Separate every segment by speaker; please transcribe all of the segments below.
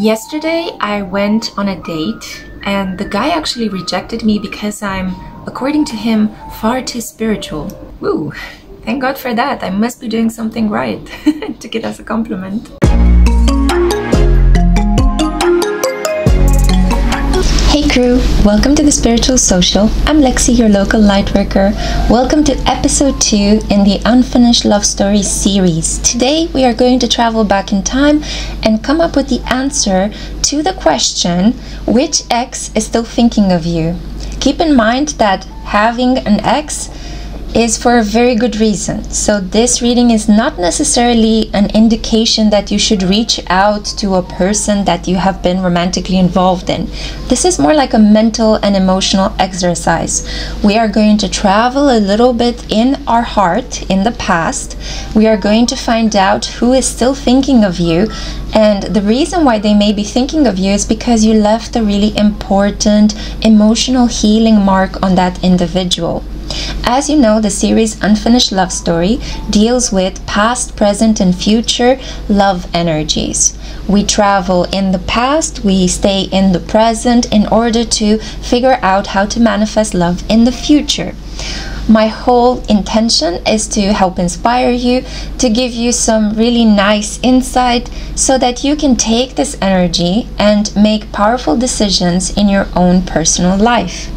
Speaker 1: Yesterday, I went on a date, and the guy actually rejected me because I'm, according to him, far too spiritual. Woo! Thank God for that. I must be doing something right. Took it as a compliment. Crew, welcome to the Spiritual Social. I'm Lexi, your local lightworker. Welcome to episode 2 in the Unfinished Love Stories series. Today we are going to travel back in time and come up with the answer to the question which ex is still thinking of you? Keep in mind that having an ex is for a very good reason. So, this reading is not necessarily an indication that you should reach out to a person that you have been romantically involved in. This is more like a mental and emotional exercise. We are going to travel a little bit in our heart in the past. We are going to find out who is still thinking of you. And the reason why they may be thinking of you is because you left a really important emotional healing mark on that individual. As you know, the series Unfinished Love Story deals with past, present, and future love energies. We travel in the past, we stay in the present in order to figure out how to manifest love in the future. My whole intention is to help inspire you, to give you some really nice insight so that you can take this energy and make powerful decisions in your own personal life.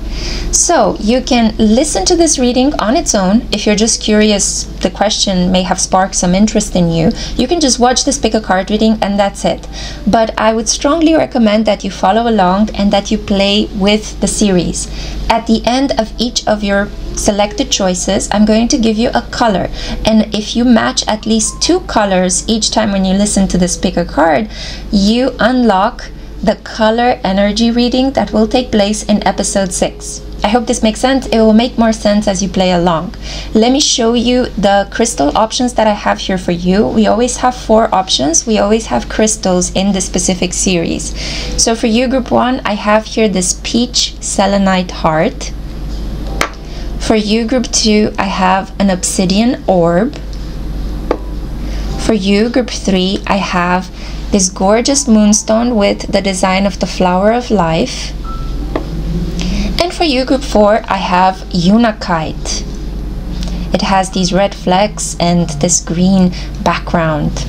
Speaker 1: So you can listen to this reading on its own. If you're just curious, the question may have sparked some interest in you. You can just watch this pick a card reading and that's it. But I would strongly recommend that you follow along and that you play with the series. At the end of each of your selected choices, I'm going to give you a color. And if you match at least two colors each time when you listen to this pick a card, you unlock the color energy reading that will take place in episode 6. I hope this makes sense. It will make more sense as you play along. Let me show you the crystal options that I have here for you. We always have four options. We always have crystals in the specific series. So for you, group one, I have here this peach selenite heart. For you, group two, I have an obsidian orb. For you, group three, I have this gorgeous moonstone with the design of the flower of life. And for you, group 4, I have Unakite. It has these red flecks and this green background.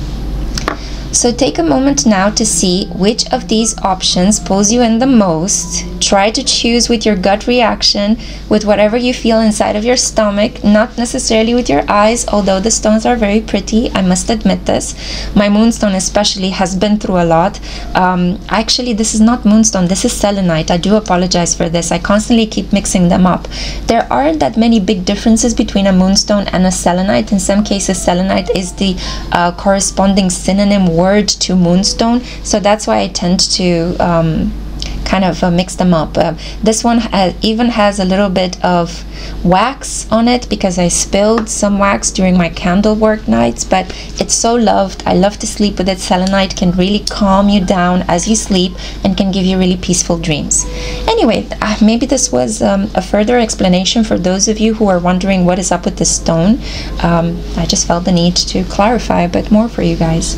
Speaker 1: So take a moment now to see which of these options pulls you in the most. Try to choose with your gut reaction, with whatever you feel inside of your stomach, not necessarily with your eyes, although the stones are very pretty, I must admit this. My moonstone especially has been through a lot. Um, actually, this is not moonstone, this is selenite. I do apologize for this. I constantly keep mixing them up. There aren't that many big differences between a moonstone and a selenite. In some cases, selenite is the uh, corresponding synonym word word to moonstone so that's why I tend to um, kind of uh, mix them up. Uh, this one ha even has a little bit of wax on it because I spilled some wax during my candle work nights, but it's so loved. I love to sleep with it. Selenite can really calm you down as you sleep and can give you really peaceful dreams. Anyway, uh, maybe this was um, a further explanation for those of you who are wondering what is up with this stone. Um, I just felt the need to clarify a bit more for you guys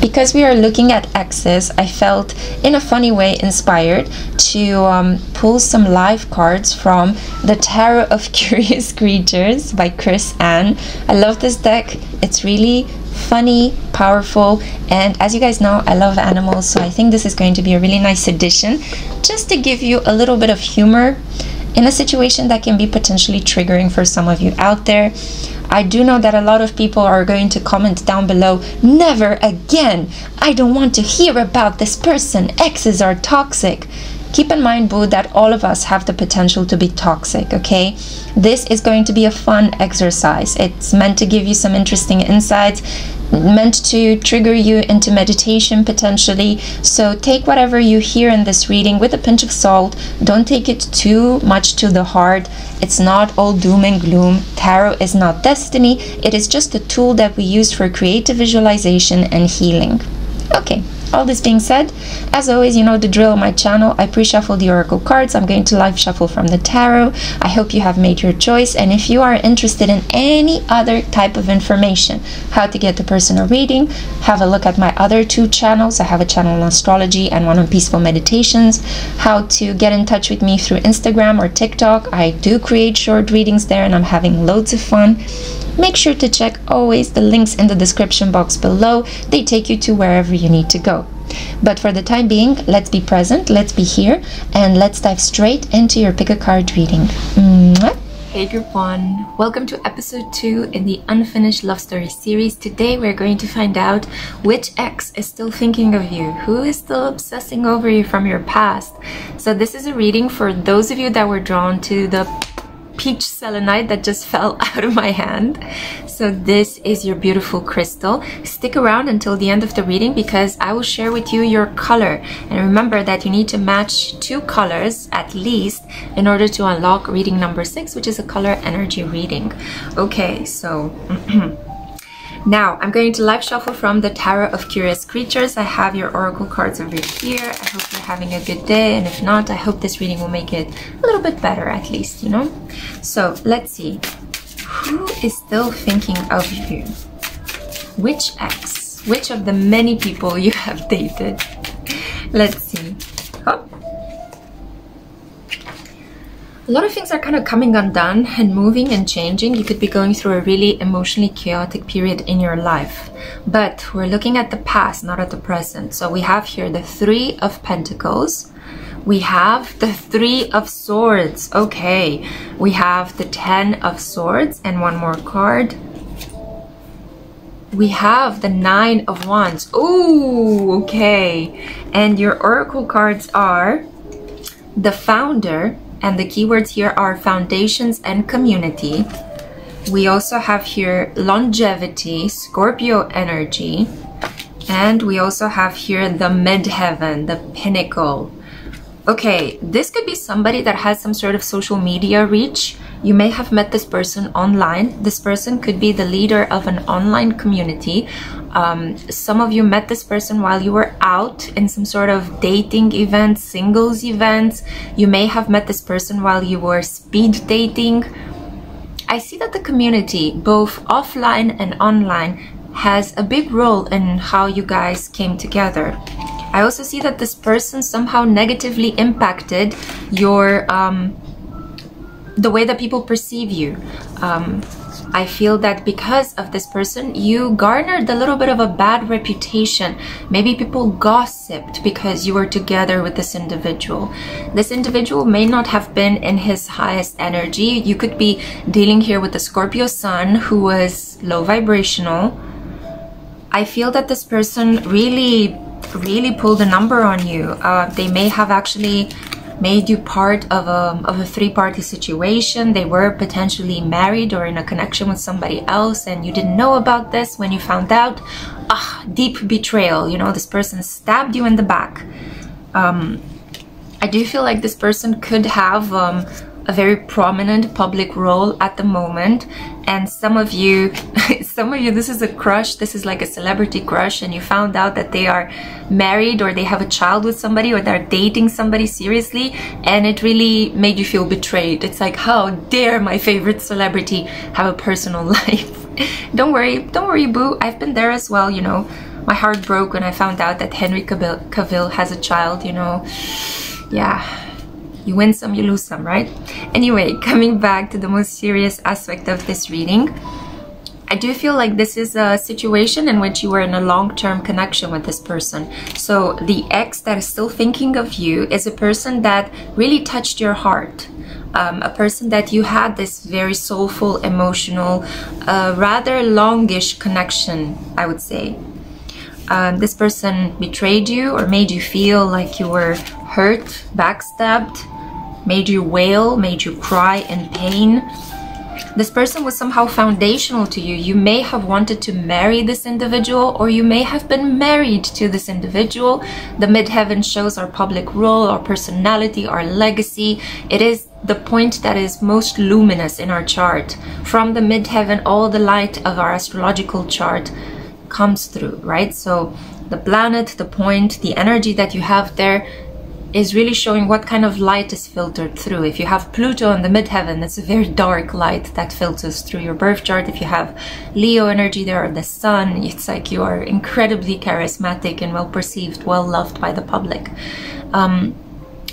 Speaker 1: because we are looking at exes, I felt in a funny way inspired to um, pull some live cards from the Tarot of Curious Creatures by Chris-Anne. I love this deck. It's really funny, powerful, and as you guys know, I love animals, so I think this is going to be a really nice addition just to give you a little bit of humor in a situation that can be potentially triggering for some of you out there. I do know that a lot of people are going to comment down below, never again. I don't want to hear about this person. Exes are toxic. Keep in mind, boo, that all of us have the potential to be toxic, okay? This is going to be a fun exercise. It's meant to give you some interesting insights meant to trigger you into meditation potentially. So take whatever you hear in this reading with a pinch of salt. Don't take it too much to the heart. It's not all doom and gloom. Tarot is not destiny. It is just a tool that we use for creative visualization and healing. Okay, all this being said, as always, you know the drill on my channel. I pre-shuffle the oracle cards. I'm going to live shuffle from the tarot. I hope you have made your choice. And if you are interested in any other type of information, how to get the personal reading, have a look at my other two channels. I have a channel on astrology and one on peaceful meditations. How to get in touch with me through Instagram or TikTok. I do create short readings there and I'm having loads of fun make sure to check always the links in the description box below. They take you to wherever you need to go. But for the time being, let's be present, let's be here, and let's dive straight into your pick a card reading. Mwah. Hey group one, welcome to episode 2 in the Unfinished Love Story series. Today we're going to find out which ex is still thinking of you, who is still obsessing over you from your past. So this is a reading for those of you that were drawn to the peach selenite that just fell out of my hand. So this is your beautiful crystal. Stick around until the end of the reading because I will share with you your color. And remember that you need to match two colors at least in order to unlock reading number six, which is a color energy reading. Okay, so Now, I'm going to live shuffle from the Tarot of Curious Creatures. I have your oracle cards over here. I hope you're having a good day, and if not, I hope this reading will make it a little bit better at least, you know? So, let's see. Who is still thinking of you? Which ex? Which of the many people you have dated? Let's see. Oh a lot of things are kind of coming undone and moving and changing. You could be going through a really emotionally chaotic period in your life. But we're looking at the past, not at the present. So we have here the Three of Pentacles. We have the Three of Swords. Okay. We have the Ten of Swords and one more card. We have the Nine of Wands. Oh, okay. And your Oracle cards are the Founder, and the keywords here are foundations and community. We also have here longevity, Scorpio energy, and we also have here the midheaven, the pinnacle. Okay, this could be somebody that has some sort of social media reach. You may have met this person online. This person could be the leader of an online community um, some of you met this person while you were out in some sort of dating event, singles events. You may have met this person while you were speed dating. I see that the community, both offline and online, has a big role in how you guys came together. I also see that this person somehow negatively impacted your um, the way that people perceive you. Um, I feel that because of this person, you garnered a little bit of a bad reputation. Maybe people gossiped because you were together with this individual. This individual may not have been in his highest energy. You could be dealing here with a Scorpio sun who was low vibrational. I feel that this person really, really pulled a number on you. Uh, they may have actually made you part of a, of a three-party situation. They were potentially married or in a connection with somebody else and you didn't know about this when you found out. Ah, deep betrayal. You know, this person stabbed you in the back. Um, I do feel like this person could have um, a very prominent public role at the moment. And some of you some of you this is a crush. This is like a celebrity crush. And you found out that they are married or they have a child with somebody or they're dating somebody seriously. And it really made you feel betrayed. It's like how dare my favorite celebrity have a personal life? Don't worry don't worry boo. I've been there as well you know. My heart broke when I found out that Henry Cavill has a child you know. Yeah you win some, you lose some, right? Anyway, coming back to the most serious aspect of this reading, I do feel like this is a situation in which you were in a long-term connection with this person. So the ex that is still thinking of you is a person that really touched your heart. Um, a person that you had this very soulful, emotional, uh, rather longish connection, I would say. Um, this person betrayed you or made you feel like you were hurt, backstabbed, made you wail, made you cry in pain. This person was somehow foundational to you. You may have wanted to marry this individual or you may have been married to this individual. The midheaven shows our public role, our personality, our legacy. It is the point that is most luminous in our chart. From the midheaven, all the light of our astrological chart comes through, right? So the planet, the point, the energy that you have there is really showing what kind of light is filtered through. If you have Pluto in the midheaven, it's a very dark light that filters through your birth chart. If you have Leo energy there or the sun, it's like you are incredibly charismatic and well perceived, well loved by the public. Um,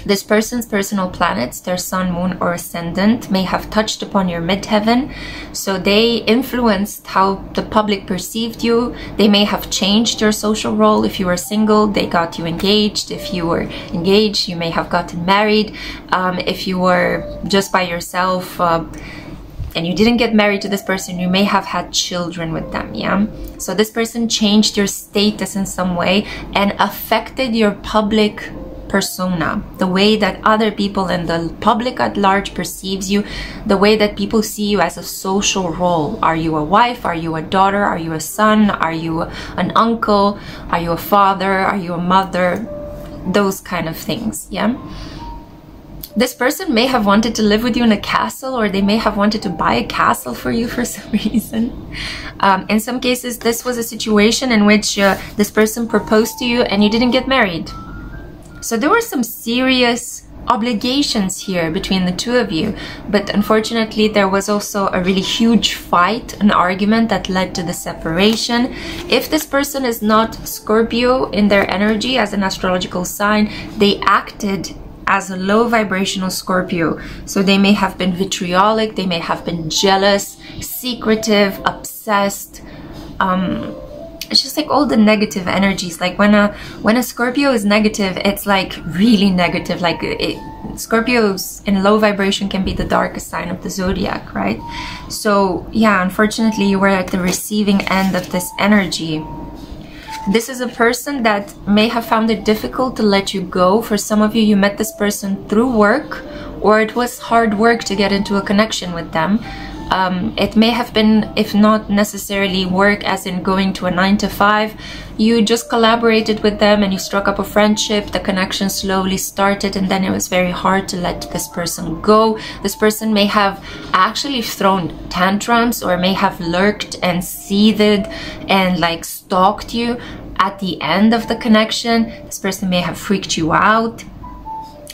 Speaker 1: this person's personal planets, their sun, moon, or ascendant, may have touched upon your midheaven. So they influenced how the public perceived you. They may have changed your social role. If you were single, they got you engaged. If you were engaged, you may have gotten married. Um, if you were just by yourself, uh, and you didn't get married to this person, you may have had children with them, yeah? So this person changed your status in some way and affected your public persona, the way that other people and the public at large perceives you, the way that people see you as a social role. Are you a wife? Are you a daughter? Are you a son? Are you an uncle? Are you a father? Are you a mother? Those kind of things, yeah? This person may have wanted to live with you in a castle or they may have wanted to buy a castle for you for some reason. Um, in some cases, this was a situation in which uh, this person proposed to you and you didn't get married so there were some serious obligations here between the two of you but unfortunately there was also a really huge fight an argument that led to the separation. If this person is not Scorpio in their energy as an astrological sign they acted as a low vibrational Scorpio. So they may have been vitriolic they may have been jealous secretive obsessed um, it's just like all the negative energies like when a when a scorpio is negative it's like really negative like it, scorpios in low vibration can be the darkest sign of the zodiac right? So yeah unfortunately you were at the receiving end of this energy. This is a person that may have found it difficult to let you go. For some of you you met this person through work or it was hard work to get into a connection with them um, it may have been, if not necessarily work as in going to a nine to five, you just collaborated with them and you struck up a friendship, the connection slowly started and then it was very hard to let this person go. This person may have actually thrown tantrums or may have lurked and seethed and like stalked you at the end of the connection. This person may have freaked you out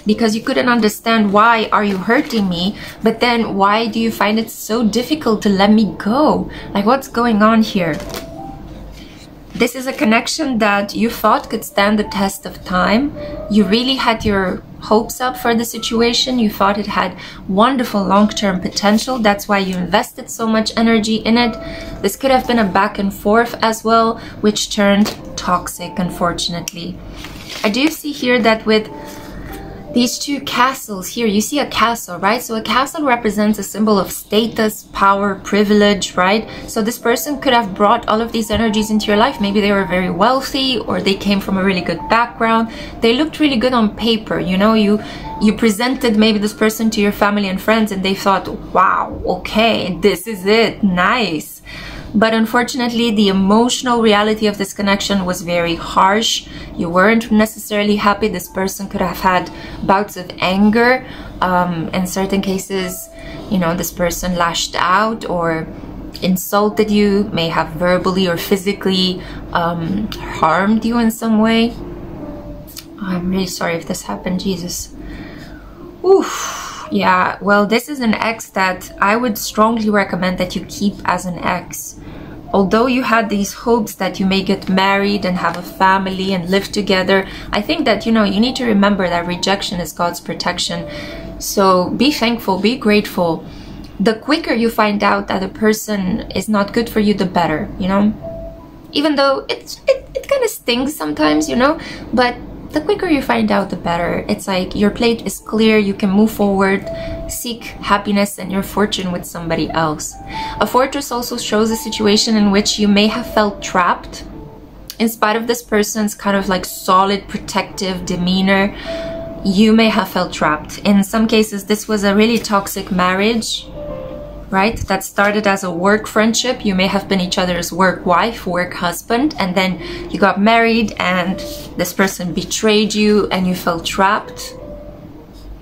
Speaker 1: because you couldn't understand why are you hurting me but then why do you find it so difficult to let me go? Like what's going on here? This is a connection that you thought could stand the test of time. You really had your hopes up for the situation. You thought it had wonderful long-term potential. That's why you invested so much energy in it. This could have been a back and forth as well which turned toxic unfortunately. I do see here that with these two castles here you see a castle right? So a castle represents a symbol of status power privilege right? So this person could have brought all of these energies into your life. Maybe they were very wealthy or they came from a really good background. They looked really good on paper you know? You you presented maybe this person to your family and friends and they thought wow okay this is it nice but unfortunately, the emotional reality of this connection was very harsh. You weren't necessarily happy. This person could have had bouts of anger. Um, in certain cases, you know, this person lashed out or insulted you, may have verbally or physically um, harmed you in some way. I'm really sorry if this happened, Jesus. Oof. Yeah, well, this is an ex that I would strongly recommend that you keep as an ex although you had these hopes that you may get married and have a family and live together, I think that, you know, you need to remember that rejection is God's protection. So be thankful, be grateful. The quicker you find out that a person is not good for you, the better, you know? Even though it's, it, it kind of stings sometimes, you know? But the quicker you find out, the better. It's like your plate is clear, you can move forward, seek happiness and your fortune with somebody else. A fortress also shows a situation in which you may have felt trapped in spite of this person's kind of like solid protective demeanor. You may have felt trapped. In some cases, this was a really toxic marriage right? That started as a work friendship. You may have been each other's work wife, work husband, and then you got married and this person betrayed you and you felt trapped.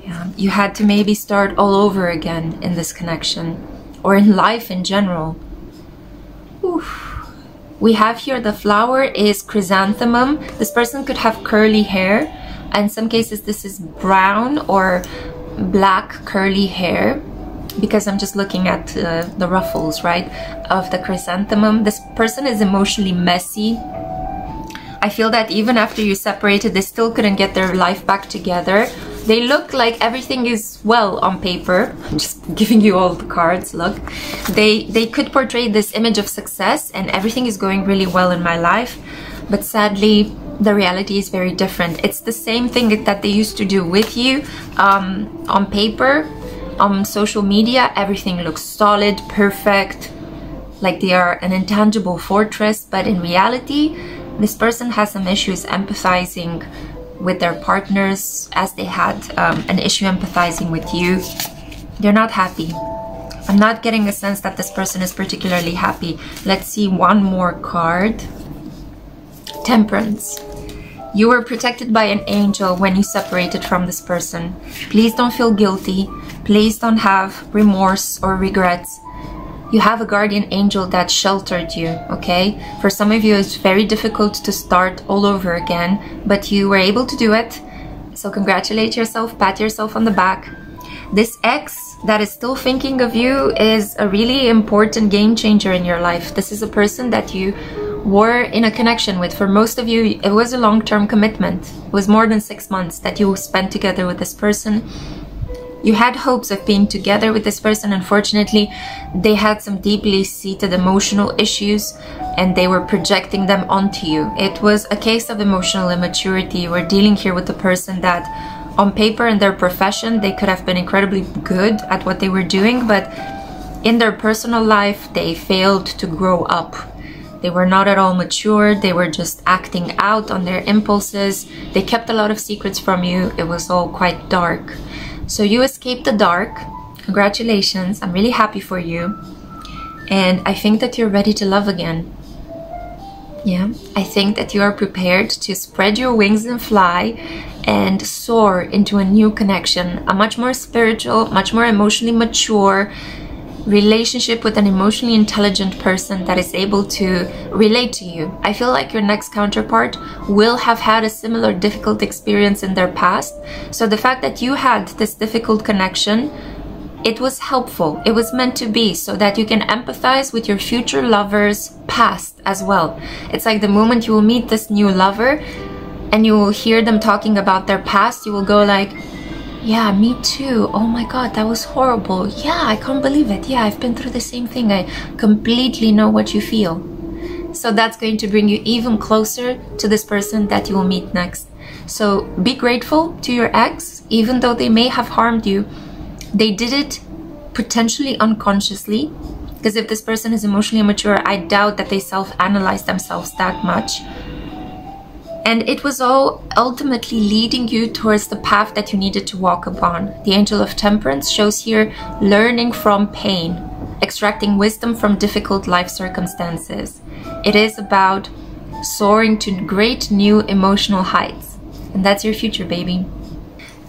Speaker 1: Yeah. You had to maybe start all over again in this connection or in life in general. Oof. We have here the flower is chrysanthemum. This person could have curly hair. In some cases, this is brown or black curly hair because I'm just looking at uh, the ruffles, right, of the chrysanthemum. This person is emotionally messy. I feel that even after you separated, they still couldn't get their life back together. They look like everything is well on paper. I'm just giving you all the cards, look. They, they could portray this image of success and everything is going really well in my life. But sadly, the reality is very different. It's the same thing that they used to do with you um, on paper, on social media. Everything looks solid, perfect, like they are an intangible fortress. But in reality, this person has some issues empathizing with their partners as they had um, an issue empathizing with you. They're not happy. I'm not getting a sense that this person is particularly happy. Let's see one more card. Temperance. You were protected by an angel when you separated from this person. Please don't feel guilty. Please don't have remorse or regrets you have a guardian angel that sheltered you, okay? For some of you, it's very difficult to start all over again, but you were able to do it. So congratulate yourself, pat yourself on the back. This ex that is still thinking of you is a really important game changer in your life. This is a person that you were in a connection with. For most of you, it was a long-term commitment. It was more than six months that you spent together with this person you had hopes of being together with this person. Unfortunately, they had some deeply seated emotional issues and they were projecting them onto you. It was a case of emotional immaturity. You were dealing here with a person that on paper in their profession, they could have been incredibly good at what they were doing, but in their personal life, they failed to grow up. They were not at all mature. They were just acting out on their impulses. They kept a lot of secrets from you. It was all quite dark. So you escaped the dark. Congratulations. I'm really happy for you. And I think that you're ready to love again. Yeah, I think that you are prepared to spread your wings and fly and soar into a new connection, a much more spiritual, much more emotionally mature, relationship with an emotionally intelligent person that is able to relate to you. I feel like your next counterpart will have had a similar difficult experience in their past. So the fact that you had this difficult connection, it was helpful. It was meant to be so that you can empathize with your future lover's past as well. It's like the moment you will meet this new lover and you will hear them talking about their past, you will go like, yeah, me too. Oh my god, that was horrible. Yeah, I can't believe it. Yeah, I've been through the same thing. I completely know what you feel. So that's going to bring you even closer to this person that you will meet next. So be grateful to your ex, even though they may have harmed you. They did it potentially unconsciously. Because if this person is emotionally immature, I doubt that they self analyze themselves that much. And it was all ultimately leading you towards the path that you needed to walk upon. The Angel of Temperance shows here learning from pain, extracting wisdom from difficult life circumstances. It is about soaring to great new emotional heights. And that's your future, baby.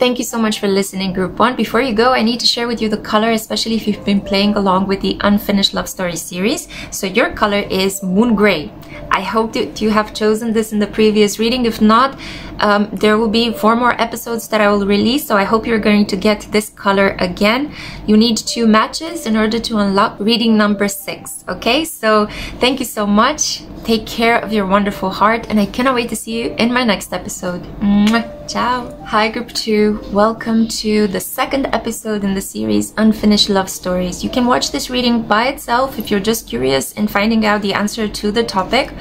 Speaker 1: Thank you so much for listening, Group 1. Before you go, I need to share with you the color, especially if you've been playing along with the Unfinished Love Story series. So your color is Moon Gray. I hope that you have chosen this in the previous reading. If not, um, there will be four more episodes that I will release. So I hope you're going to get this color again. You need two matches in order to unlock reading number six. Okay, so thank you so much. Take care of your wonderful heart and I cannot wait to see you in my next episode. Mwah. Ciao! Hi Group 2, welcome to the second episode in the series Unfinished Love Stories. You can watch this reading by itself if you're just curious in finding out the answer to the topic,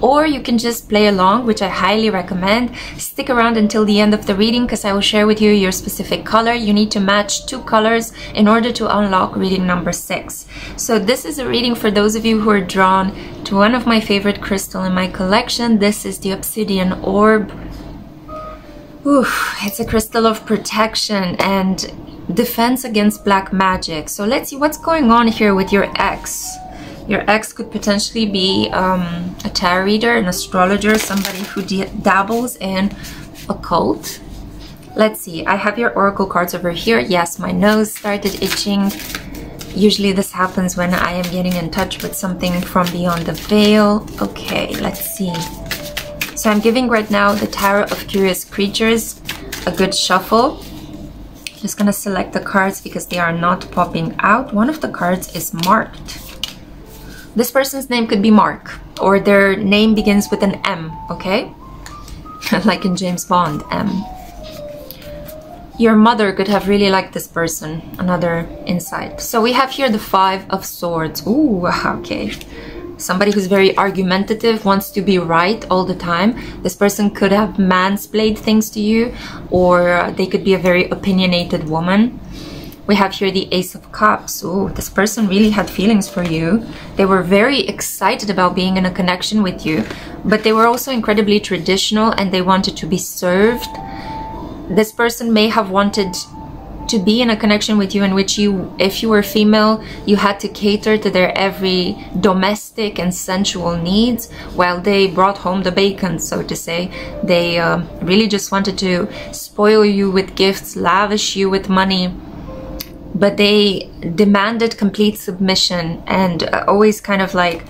Speaker 1: or you can just play along, which I highly recommend. Stick around until the end of the reading because I will share with you your specific color. You need to match two colors in order to unlock reading number 6. So this is a reading for those of you who are drawn to one of my favorite crystal in my collection. This is the Obsidian Orb Oof, it's a crystal of protection and defense against black magic. So let's see what's going on here with your ex. Your ex could potentially be um, a tarot reader, an astrologer, somebody who dabbles in occult. Let's see, I have your oracle cards over here. Yes, my nose started itching. Usually this happens when I am getting in touch with something from beyond the veil. Okay, let's see. So I'm giving right now the Tarot of Curious Creatures a good shuffle. Just gonna select the cards because they are not popping out. One of the cards is marked. This person's name could be Mark or their name begins with an M, okay? like in James Bond, M. Your mother could have really liked this person. Another insight. So we have here the Five of Swords. Ooh, okay. Somebody who's very argumentative, wants to be right all the time. This person could have mansplained things to you, or they could be a very opinionated woman. We have here the Ace of Cups. Oh, this person really had feelings for you. They were very excited about being in a connection with you, but they were also incredibly traditional and they wanted to be served. This person may have wanted to be in a connection with you in which you, if you were female, you had to cater to their every domestic and sensual needs while they brought home the bacon, so to say. They uh, really just wanted to spoil you with gifts, lavish you with money but they demanded complete submission and uh, always kind of like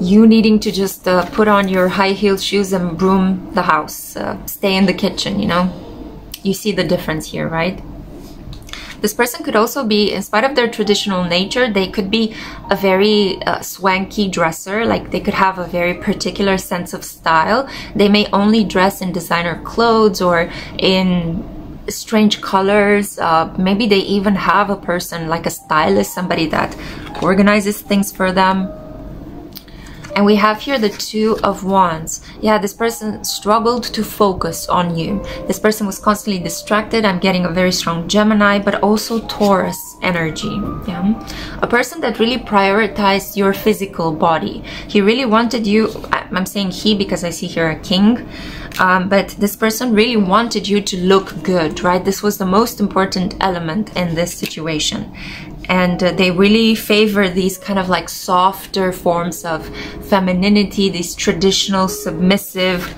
Speaker 1: you needing to just uh, put on your high heeled shoes and broom the house, uh, stay in the kitchen, you know? You see the difference here, right? This person could also be, in spite of their traditional nature, they could be a very uh, swanky dresser, like they could have a very particular sense of style. They may only dress in designer clothes or in strange colors. Uh, maybe they even have a person like a stylist, somebody that organizes things for them. And we have here the Two of Wands. Yeah, this person struggled to focus on you. This person was constantly distracted. I'm getting a very strong Gemini, but also Taurus energy. Yeah, a person that really prioritized your physical body. He really wanted you. I'm saying he because I see here a king. Um, but this person really wanted you to look good, right? This was the most important element in this situation and uh, they really favor these kind of like softer forms of femininity these traditional submissive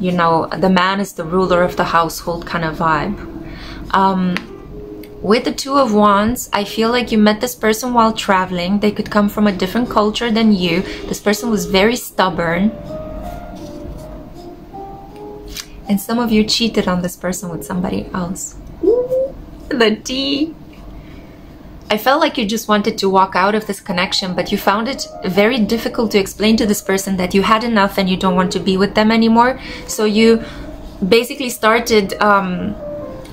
Speaker 1: you know the man is the ruler of the household kind of vibe. Um, with the two of wands i feel like you met this person while traveling. They could come from a different culture than you. This person was very stubborn. And some of you cheated on this person with somebody else. The tea I felt like you just wanted to walk out of this connection, but you found it very difficult to explain to this person that you had enough and you don't want to be with them anymore. So you basically started um,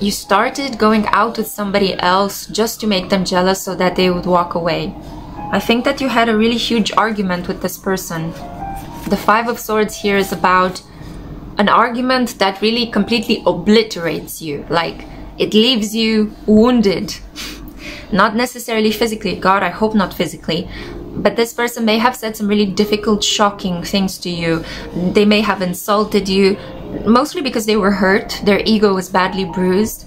Speaker 1: you started going out with somebody else just to make them jealous so that they would walk away. I think that you had a really huge argument with this person. The Five of Swords here is about an argument that really completely obliterates you. Like, it leaves you wounded not necessarily physically, God, I hope not physically, but this person may have said some really difficult, shocking things to you. They may have insulted you, mostly because they were hurt, their ego was badly bruised.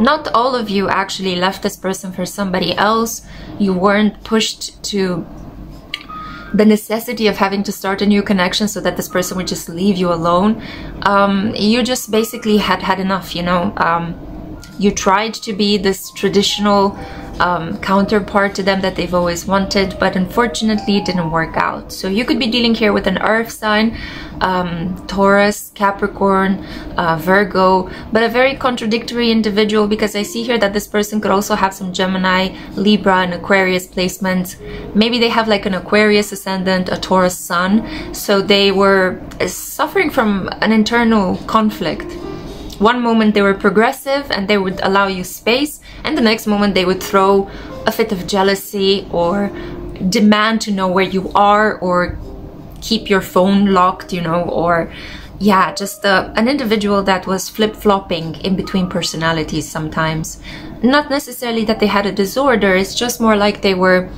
Speaker 1: Not all of you actually left this person for somebody else. You weren't pushed to the necessity of having to start a new connection so that this person would just leave you alone. Um, you just basically had had enough, you know. Um, you tried to be this traditional um, counterpart to them that they've always wanted, but unfortunately it didn't work out. So you could be dealing here with an earth sign, um, Taurus, Capricorn, uh, Virgo, but a very contradictory individual because I see here that this person could also have some Gemini, Libra, and Aquarius placements. Maybe they have like an Aquarius ascendant, a Taurus sun, so they were suffering from an internal conflict one moment they were progressive and they would allow you space and the next moment they would throw a fit of jealousy or demand to know where you are or keep your phone locked you know or yeah just uh, an individual that was flip-flopping in between personalities sometimes. Not necessarily that they had a disorder it's just more like they were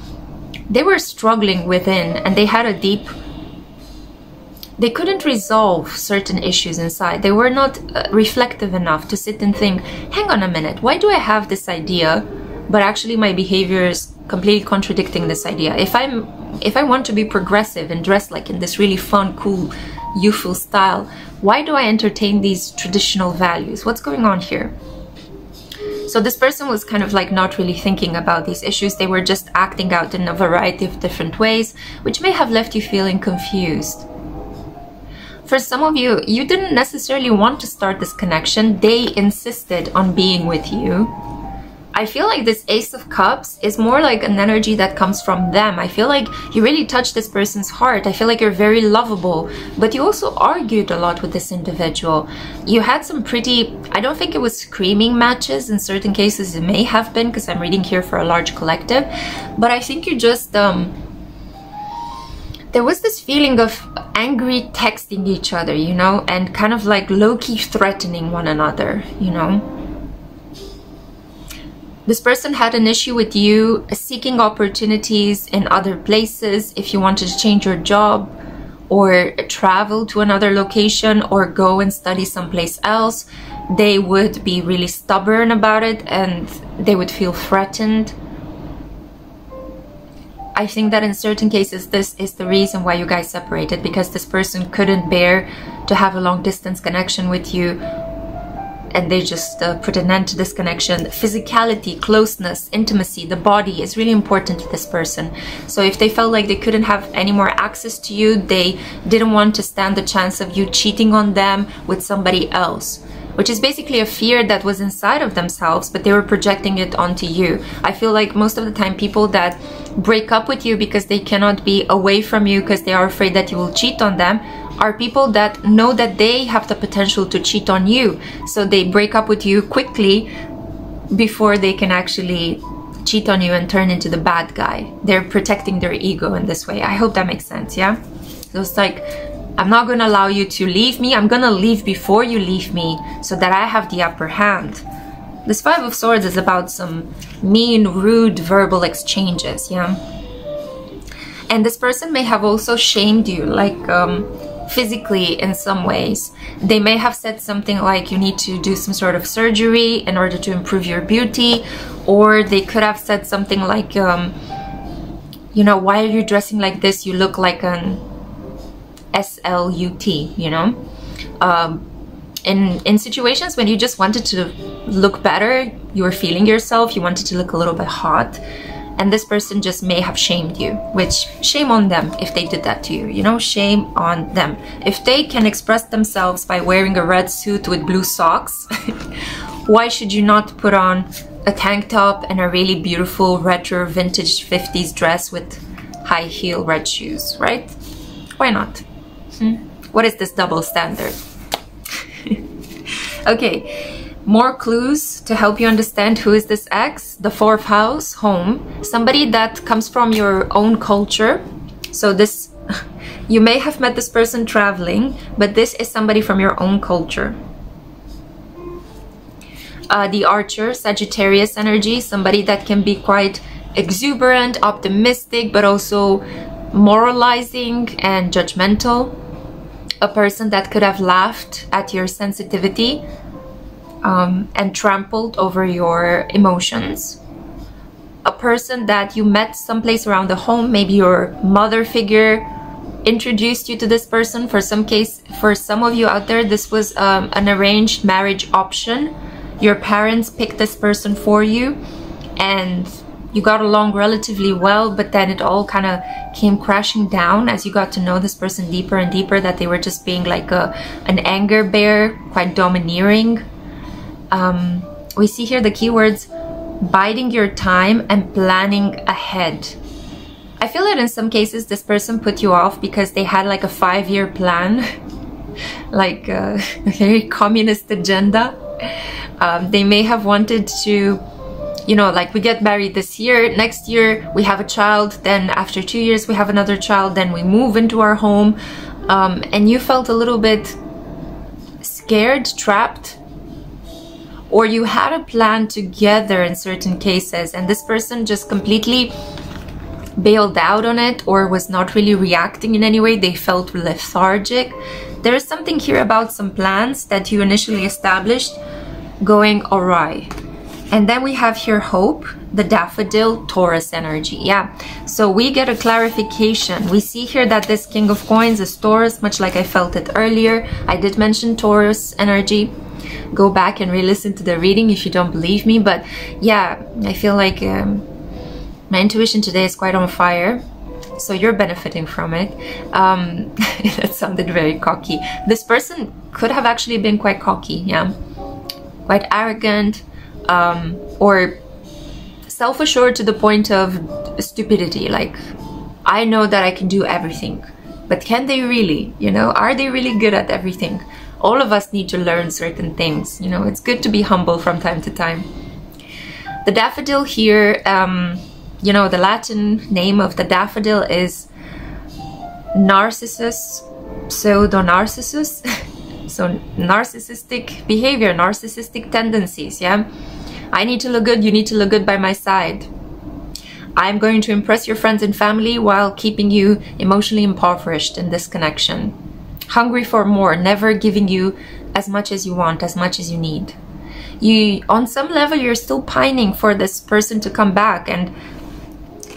Speaker 1: they were struggling within and they had a deep they couldn't resolve certain issues inside. They were not uh, reflective enough to sit and think, hang on a minute, why do I have this idea, but actually my behavior is completely contradicting this idea? If I'm if I want to be progressive and dress like in this really fun, cool, youthful style, why do I entertain these traditional values? What's going on here? So this person was kind of like not really thinking about these issues. They were just acting out in a variety of different ways, which may have left you feeling confused. For some of you, you didn't necessarily want to start this connection. They insisted on being with you. I feel like this Ace of Cups is more like an energy that comes from them. I feel like you really touched this person's heart. I feel like you're very lovable, but you also argued a lot with this individual. You had some pretty, I don't think it was screaming matches. In certain cases, it may have been because I'm reading here for a large collective, but I think you just, um, there was this feeling of angry texting each other, you know, and kind of like low-key threatening one another, you know this person had an issue with you seeking opportunities in other places if you wanted to change your job or travel to another location or go and study someplace else. They would be really stubborn about it and they would feel threatened. I think that in certain cases this is the reason why you guys separated because this person couldn't bear to have a long distance connection with you and they just uh, put an end to this connection. Physicality, closeness, intimacy, the body is really important to this person. So if they felt like they couldn't have any more access to you, they didn't want to stand the chance of you cheating on them with somebody else which is basically a fear that was inside of themselves, but they were projecting it onto you. I feel like most of the time people that break up with you because they cannot be away from you because they are afraid that you will cheat on them are people that know that they have the potential to cheat on you. So they break up with you quickly before they can actually cheat on you and turn into the bad guy. They're protecting their ego in this way. I hope that makes sense, yeah? So it's like, I'm not gonna allow you to leave me. I'm gonna leave before you leave me so that I have the upper hand. This Five of Swords is about some mean, rude verbal exchanges, yeah? And this person may have also shamed you, like, um, physically in some ways. They may have said something like you need to do some sort of surgery in order to improve your beauty, or they could have said something like, um, you know, why are you dressing like this? You look like an S-L-U-T, you know? Um, in, in situations when you just wanted to look better, you were feeling yourself, you wanted to look a little bit hot, and this person just may have shamed you which shame on them if they did that to you you know? Shame on them. If they can express themselves by wearing a red suit with blue socks why should you not put on a tank top and a really beautiful retro vintage 50s dress with high heel red shoes right? Why not hmm? what is this double standard okay more clues to help you understand who is this ex. The fourth house, home. Somebody that comes from your own culture. So this, you may have met this person traveling, but this is somebody from your own culture. Uh, the archer, Sagittarius energy, somebody that can be quite exuberant, optimistic, but also moralizing and judgmental. A person that could have laughed at your sensitivity, um, and trampled over your emotions. A person that you met someplace around the home, maybe your mother figure introduced you to this person. For some case, for some of you out there, this was um, an arranged marriage option. Your parents picked this person for you and you got along relatively well, but then it all kind of came crashing down as you got to know this person deeper and deeper that they were just being like a an anger bear, quite domineering, um, we see here the keywords biding your time and planning ahead. I feel that in some cases this person put you off because they had like a five-year plan, like a very communist agenda. Um, they may have wanted to, you know, like we get married this year, next year we have a child, then after two years we have another child, then we move into our home. Um, and you felt a little bit scared, trapped or you had a plan together in certain cases and this person just completely bailed out on it or was not really reacting in any way, they felt lethargic. There is something here about some plans that you initially established going awry. And then we have here hope, the daffodil, Taurus energy. Yeah, so we get a clarification. We see here that this King of Coins is Taurus, much like I felt it earlier. I did mention Taurus energy. go back and re-listen to the reading if you don't believe me. But yeah, I feel like um, my intuition today is quite on fire. So you're benefiting from it. Um, that sounded very cocky. This person could have actually been quite cocky, yeah. Quite arrogant um, or self-assured to the point of stupidity. Like, I know that I can do everything. But can they really? You know, are they really good at everything? All of us need to learn certain things. You know, it's good to be humble from time to time. The daffodil here, um, you know, the Latin name of the daffodil is Narcissus, pseudo-narcissus. so narcissistic behavior, narcissistic tendencies, yeah? I need to look good, you need to look good by my side. I'm going to impress your friends and family while keeping you emotionally impoverished in this connection. Hungry for more, never giving you as much as you want, as much as you need. You, on some level, you're still pining for this person to come back and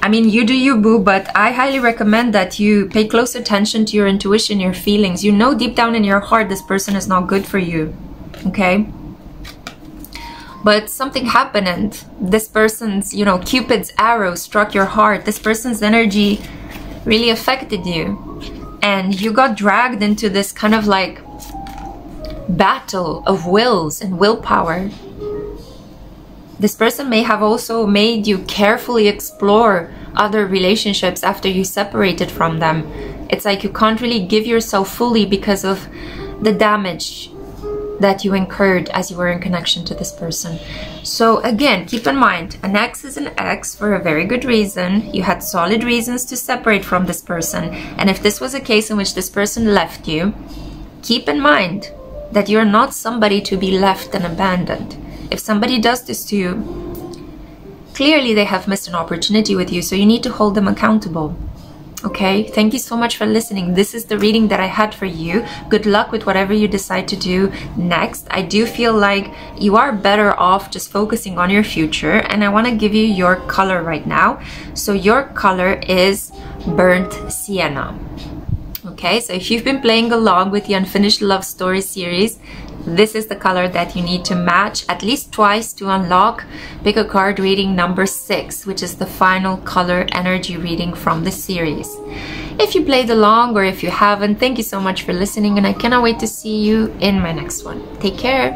Speaker 1: I mean, you do you, boo, but I highly recommend that you pay close attention to your intuition, your feelings. You know deep down in your heart this person is not good for you, okay? but something happened and this person's you know cupid's arrow struck your heart this person's energy really affected you and you got dragged into this kind of like battle of wills and willpower this person may have also made you carefully explore other relationships after you separated from them it's like you can't really give yourself fully because of the damage that you incurred as you were in connection to this person. So again, keep in mind, an ex is an ex for a very good reason. You had solid reasons to separate from this person. And if this was a case in which this person left you, keep in mind that you're not somebody to be left and abandoned. If somebody does this to you, clearly they have missed an opportunity with you, so you need to hold them accountable okay? Thank you so much for listening. This is the reading that i had for you. Good luck with whatever you decide to do next. I do feel like you are better off just focusing on your future and i want to give you your color right now. So your color is burnt sienna okay? So if you've been playing along with the unfinished love story series this is the color that you need to match at least twice to unlock pick a card reading number six which is the final color energy reading from the series. If you played along or if you haven't thank you so much for listening and i cannot wait to see you in my next one. Take care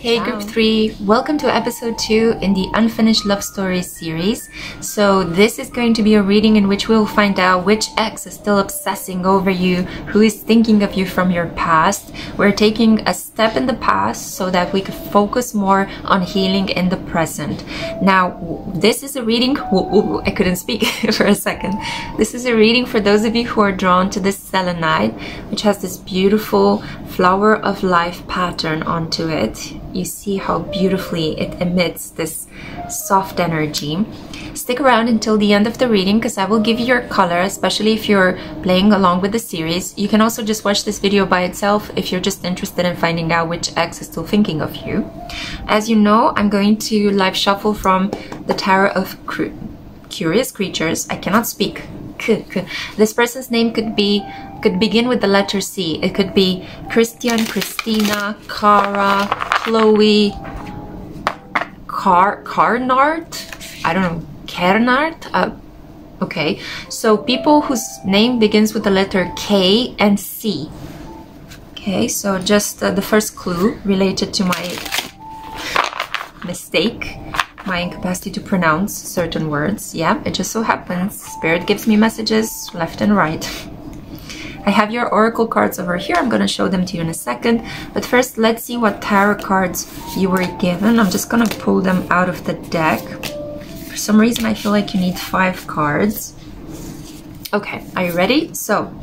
Speaker 1: Hey Ciao. group 3, welcome to episode 2 in the Unfinished Love Stories series. So this is going to be a reading in which we'll find out which ex is still obsessing over you, who is thinking of you from your past. We're taking a step in the past so that we could focus more on healing in the present. Now, this is a reading, I couldn't speak for a second. This is a reading for those of you who are drawn to this selenite, which has this beautiful flower of life pattern onto it you see how beautifully it emits this soft energy. Stick around until the end of the reading because I will give you your color, especially if you're playing along with the series. You can also just watch this video by itself if you're just interested in finding out which ex is still thinking of you. As you know, I'm going to live shuffle from the Tarot of Curious Creatures. I cannot speak. This person's name could be could begin with the letter C. It could be Christian, Christina, Cara, Chloe, Car Carnart. I don't know, Kernart. Uh, okay, so people whose name begins with the letter K and C. Okay, so just uh, the first clue related to my mistake, my incapacity to pronounce certain words. Yeah, it just so happens. Spirit gives me messages left and right. I have your oracle cards over here. I'm going to show them to you in a second. But first, let's see what tarot cards you were given. I'm just going to pull them out of the deck. For some reason, I feel like you need five cards. Okay, are you ready? So,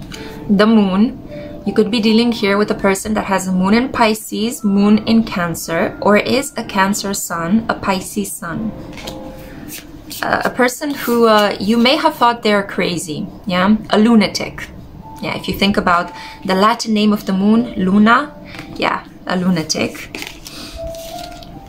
Speaker 1: the moon. You could be dealing here with a person that has a moon in Pisces, moon in Cancer, or is a Cancer sun, a Pisces sun. Uh, a person who uh, you may have thought they're crazy, yeah? A lunatic yeah, if you think about the Latin name of the moon, Luna, yeah, a lunatic.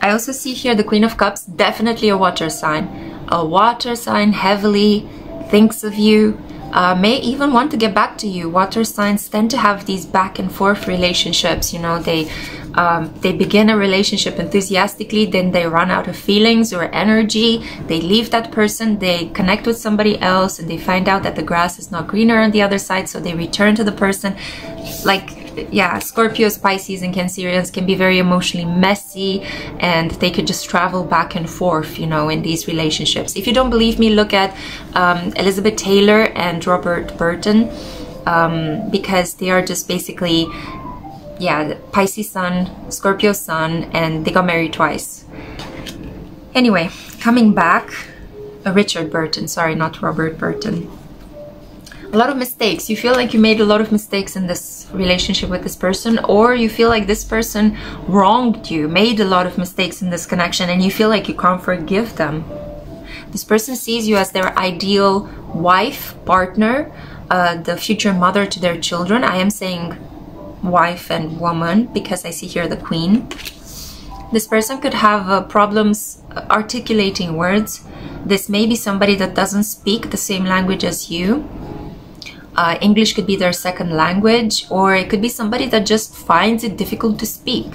Speaker 1: I also see here the Queen of Cups, definitely a water sign. A water sign heavily thinks of you, uh, may even want to get back to you. Water signs tend to have these back and forth relationships, you know, they um, they begin a relationship enthusiastically then they run out of feelings or energy. They leave that person they connect with somebody else and they find out that the grass is not greener on the other side so they return to the person. Like yeah scorpios pisces and cancerians can be very emotionally messy and they could just travel back and forth you know in these relationships. If you don't believe me look at um, elizabeth taylor and robert burton um, because they are just basically yeah, Pisces sun, Scorpio sun, and they got married twice. Anyway, coming back, uh, Richard Burton, sorry, not Robert Burton. A lot of mistakes. You feel like you made a lot of mistakes in this relationship with this person, or you feel like this person wronged you, made a lot of mistakes in this connection, and you feel like you can't forgive them. This person sees you as their ideal wife, partner, uh, the future mother to their children. I am saying wife and woman because I see here the queen. This person could have uh, problems articulating words. This may be somebody that doesn't speak the same language as you. Uh, English could be their second language, or it could be somebody that just finds it difficult to speak.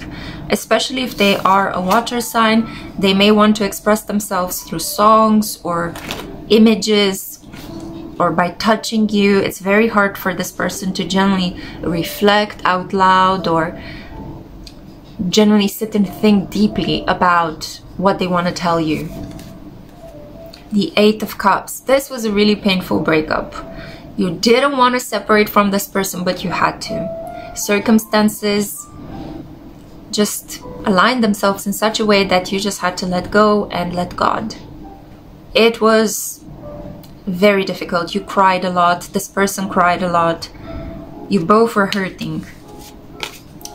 Speaker 1: Especially if they are a water sign, they may want to express themselves through songs or images or by touching you. It's very hard for this person to generally reflect out loud or generally sit and think deeply about what they want to tell you. The Eight of Cups. This was a really painful breakup. You didn't want to separate from this person, but you had to. Circumstances just aligned themselves in such a way that you just had to let go and let God. It was very difficult. You cried a lot. This person cried a lot. You both were hurting.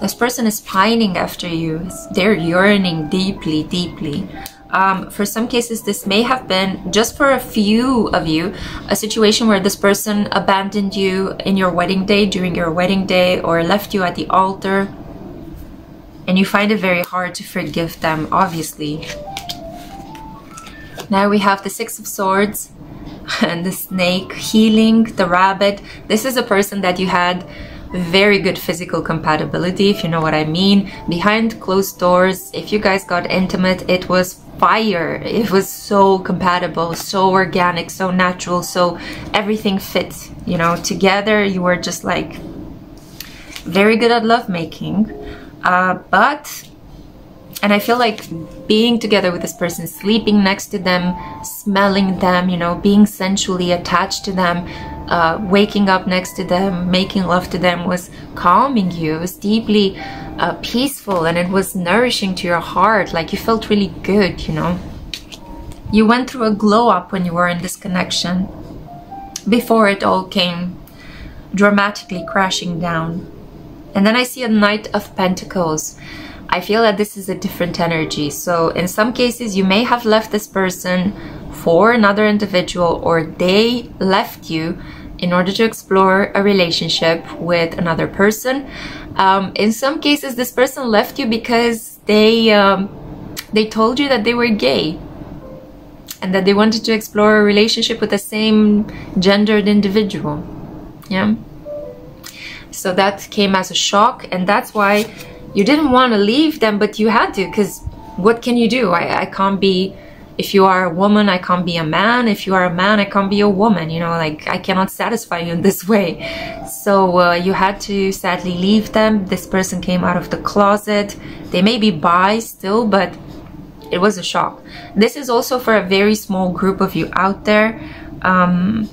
Speaker 1: This person is pining after you. They're yearning deeply, deeply. Um, for some cases, this may have been, just for a few of you, a situation where this person abandoned you in your wedding day, during your wedding day, or left you at the altar. And you find it very hard to forgive them, obviously. Now we have the Six of Swords the snake, healing, the rabbit. This is a person that you had very good physical compatibility, if you know what I mean. Behind closed doors, if you guys got intimate, it was fire. It was so compatible, so organic, so natural, so everything fits, you know, together. You were just like very good at lovemaking. Uh, but and I feel like being together with this person, sleeping next to them, smelling them, you know, being sensually attached to them, uh, waking up next to them, making love to them was calming you. It was deeply uh, peaceful and it was nourishing to your heart. Like you felt really good, you know. You went through a glow up when you were in this connection before it all came dramatically crashing down. And then I see a Knight of Pentacles. I feel that this is a different energy. So in some cases, you may have left this person for another individual or they left you in order to explore a relationship with another person. Um, in some cases, this person left you because they, um, they told you that they were gay and that they wanted to explore a relationship with the same gendered individual. Yeah. So that came as a shock and that's why you didn't want to leave them, but you had to because what can you do? I, I can't be, if you are a woman, I can't be a man. If you are a man, I can't be a woman. You know, like I cannot satisfy you in this way. So uh, you had to sadly leave them. This person came out of the closet. They may be bi still, but it was a shock. This is also for a very small group of you out there. Um,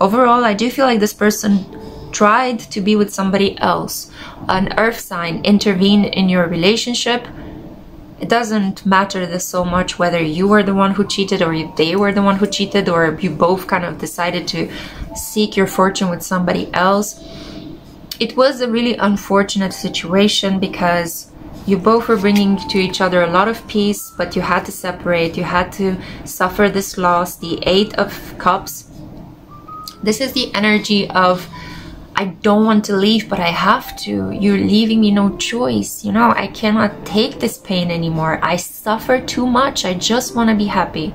Speaker 1: overall, I do feel like this person tried to be with somebody else, an earth sign intervened in your relationship, it doesn't matter this so much whether you were the one who cheated or they were the one who cheated or you both kind of decided to seek your fortune with somebody else. It was a really unfortunate situation because you both were bringing to each other a lot of peace, but you had to separate, you had to suffer this loss. The Eight of Cups. This is the energy of I don't want to leave, but I have to. You're leaving me no choice. You know, I cannot take this pain anymore. I suffer too much. I just want to be happy.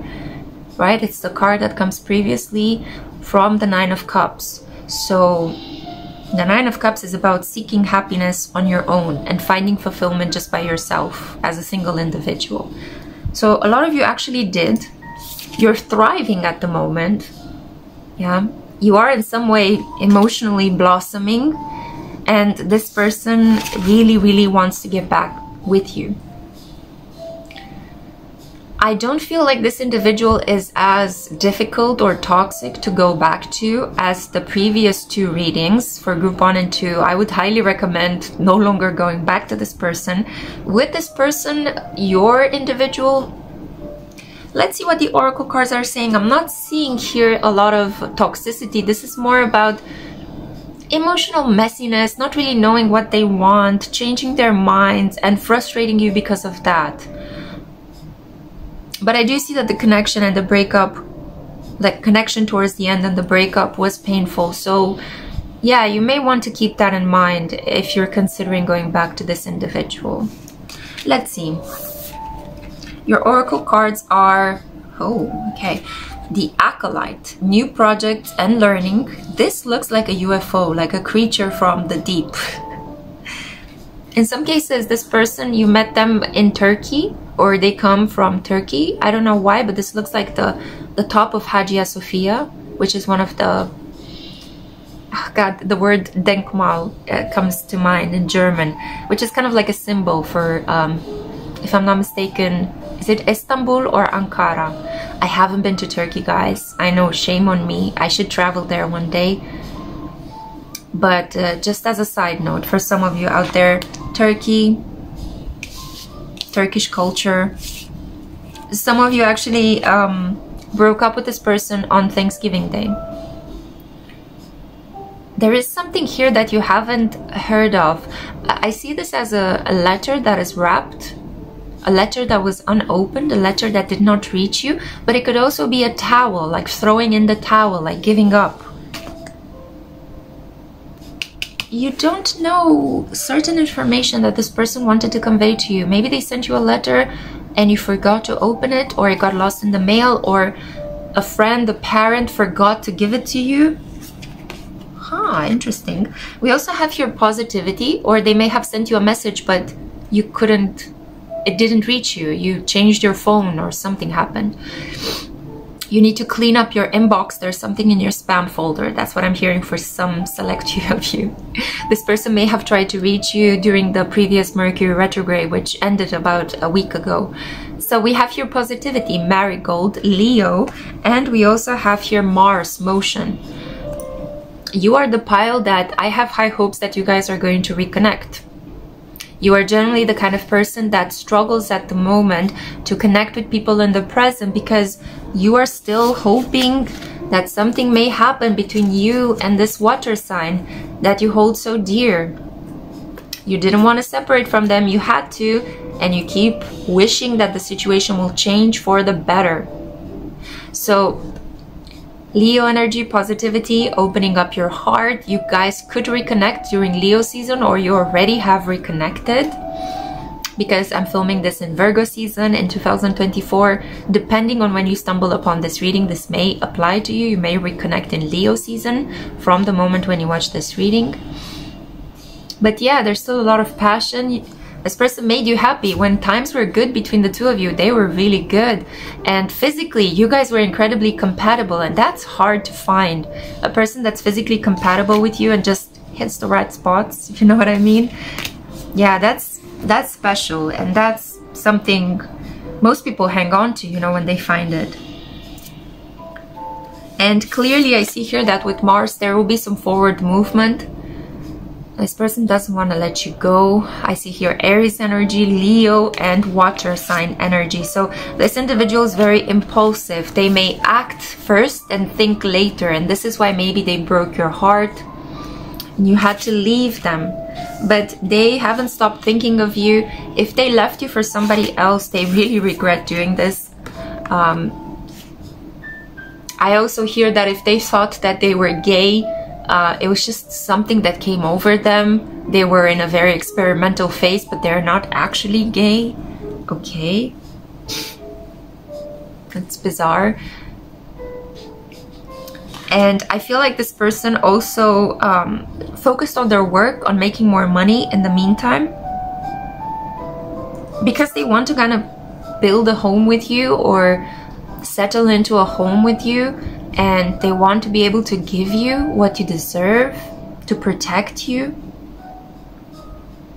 Speaker 1: Right? It's the card that comes previously from the Nine of Cups. So The Nine of Cups is about seeking happiness on your own and finding fulfillment just by yourself as a single individual. So a lot of you actually did. You're thriving at the moment. Yeah. You are in some way emotionally blossoming and this person really, really wants to get back with you. I don't feel like this individual is as difficult or toxic to go back to as the previous two readings for group one and two. I would highly recommend no longer going back to this person. With this person, your individual let's see what the oracle cards are saying i'm not seeing here a lot of toxicity this is more about emotional messiness not really knowing what they want changing their minds and frustrating you because of that but I do see that the connection and the breakup, the connection towards the end and the breakup was painful. So yeah, you may want to keep that in mind if you're considering going back to this individual. Let's see. Your oracle cards are, oh, okay. The Acolyte, new projects and learning. This looks like a UFO, like a creature from the deep. in some cases, this person, you met them in Turkey or they come from Turkey. I don't know why, but this looks like the, the top of Hagia Sophia, which is one of the... Oh God, the word Denkmal uh, comes to mind in German, which is kind of like a symbol for, um, if I'm not mistaken, is it Istanbul or Ankara? I haven't been to Turkey, guys. I know, shame on me. I should travel there one day. But uh, just as a side note, for some of you out there, Turkey, Turkish culture. Some of you actually um, broke up with this person on Thanksgiving Day. There is something here that you haven't heard of. I see this as a, a letter that is wrapped a letter that was unopened, a letter that did not reach you, but it could also be a towel, like throwing in the towel, like giving up you don't know certain information that this person wanted to convey to you. Maybe they sent you a letter and you forgot to open it or it got lost in the mail or a friend, a parent forgot to give it to you. Huh, interesting. We also have your positivity or they may have sent you a message but you couldn't, it didn't reach you. You changed your phone or something happened you need to clean up your inbox. There's something in your spam folder. That's what I'm hearing for some select few of you. This person may have tried to reach you during the previous Mercury retrograde, which ended about a week ago. So we have here positivity, marigold, Leo, and we also have here Mars, motion. You are the pile that I have high hopes that you guys are going to reconnect. You are generally the kind of person that struggles at the moment to connect with people in the present because you are still hoping that something may happen between you and this water sign that you hold so dear. You didn't want to separate from them, you had to, and you keep wishing that the situation will change for the better. So Leo energy, positivity, opening up your heart. You guys could reconnect during Leo season or you already have reconnected because I'm filming this in Virgo season in 2024. Depending on when you stumble upon this reading, this may apply to you. You may reconnect in Leo season from the moment when you watch this reading. But yeah, there's still a lot of passion this person made you happy. When times were good between the two of you they were really good. And physically you guys were incredibly compatible and that's hard to find. A person that's physically compatible with you and just hits the right spots if you know what i mean. Yeah that's that's special and that's something most people hang on to you know when they find it. And clearly i see here that with mars there will be some forward movement this person doesn't want to let you go. I see here Aries energy, Leo, and water sign energy. So this individual is very impulsive. They may act first and think later. And this is why maybe they broke your heart. And you had to leave them. But they haven't stopped thinking of you. If they left you for somebody else, they really regret doing this. Um, I also hear that if they thought that they were gay, uh, it was just something that came over them. They were in a very experimental phase, but they're not actually gay. Okay. That's bizarre. And I feel like this person also um, focused on their work, on making more money in the meantime. Because they want to kind of build a home with you or settle into a home with you and they want to be able to give you what you deserve to protect you.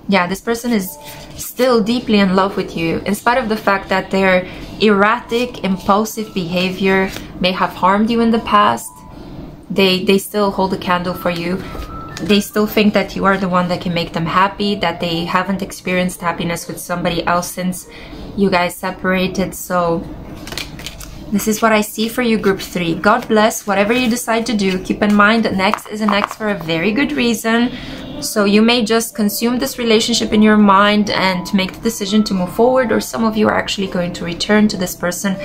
Speaker 1: Yeah this person is still deeply in love with you in spite of the fact that their erratic impulsive behavior may have harmed you in the past. They they still hold a candle for you. They still think that you are the one that can make them happy that they haven't experienced happiness with somebody else since you guys separated. So this is what I see for you, group three. God bless whatever you decide to do. Keep in mind that next is an ex for a very good reason. So you may just consume this relationship in your mind and make the decision to move forward, or some of you are actually going to return to this person